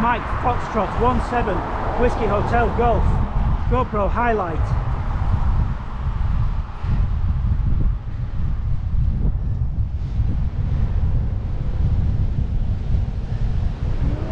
Mike Foxtrot 17 Whiskey Hotel Golf GoPro highlight.